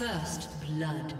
First blood.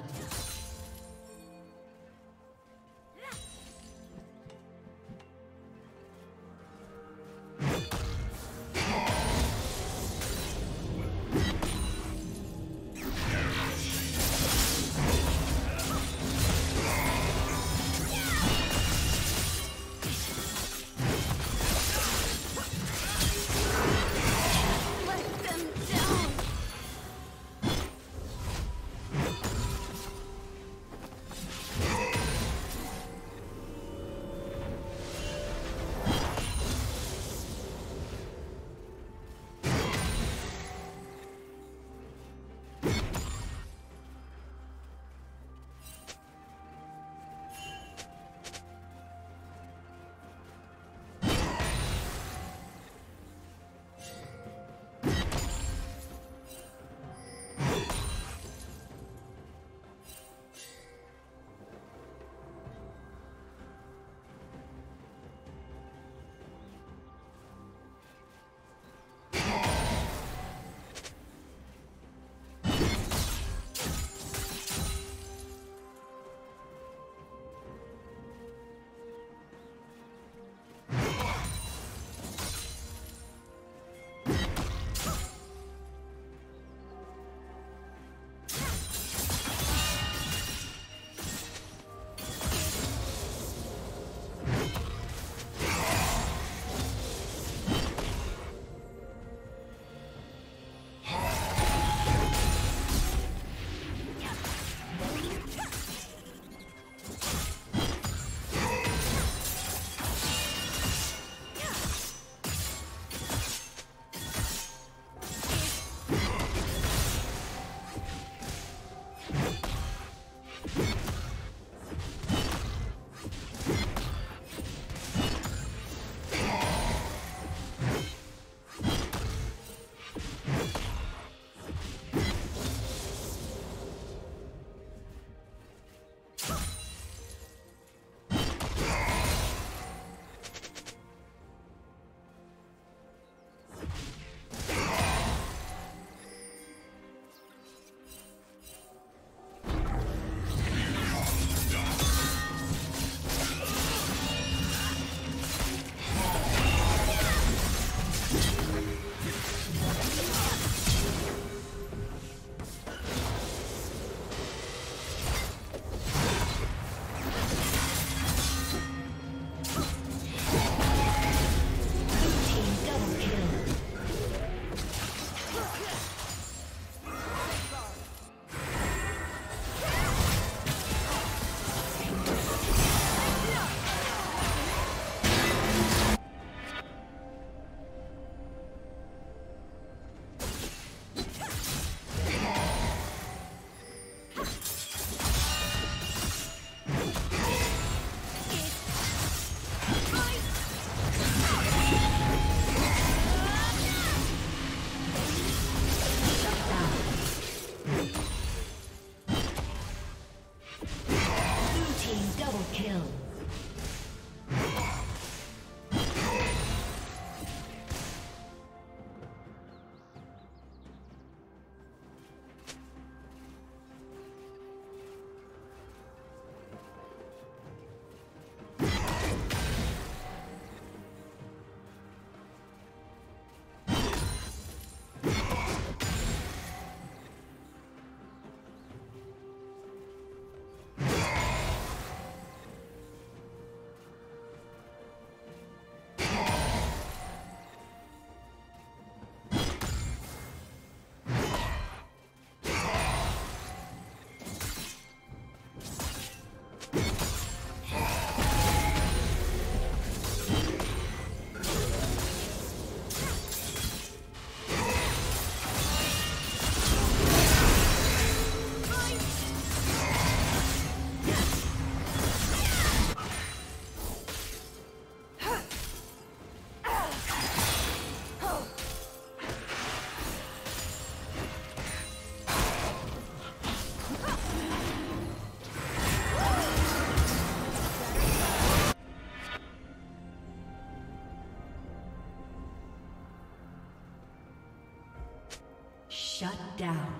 down.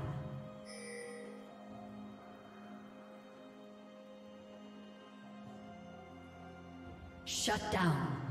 Shut down.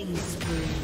Killing spree.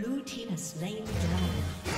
Blue team has slain dragon.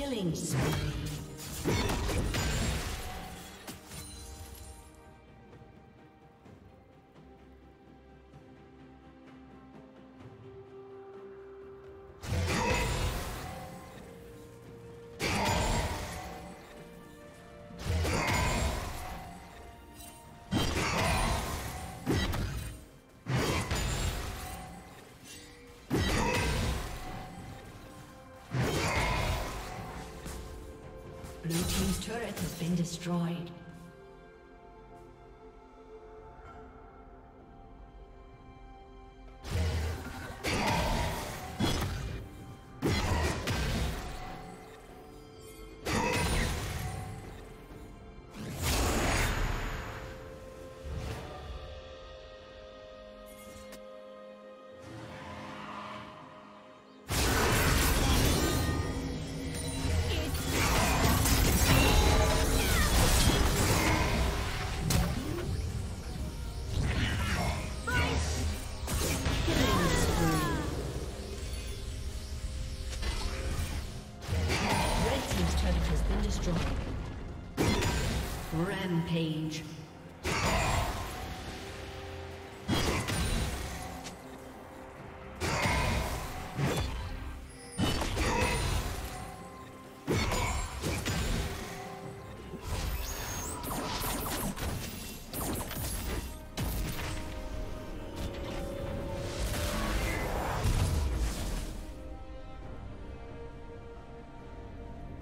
Killing spree. Destroyed.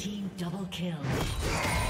Team double kill.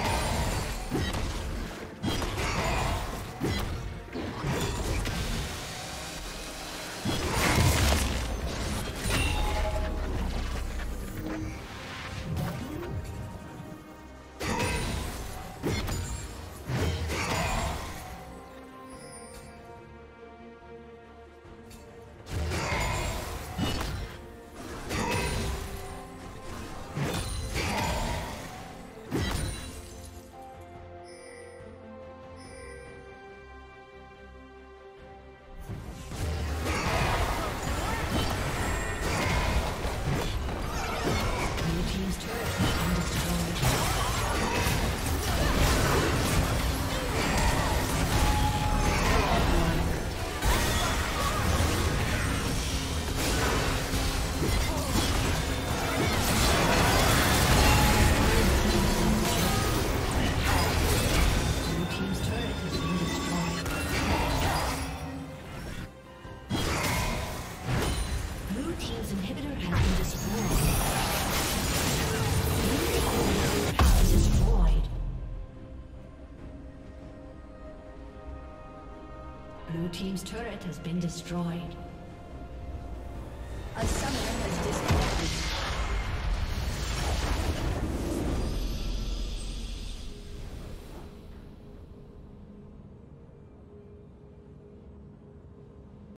Been destroyed.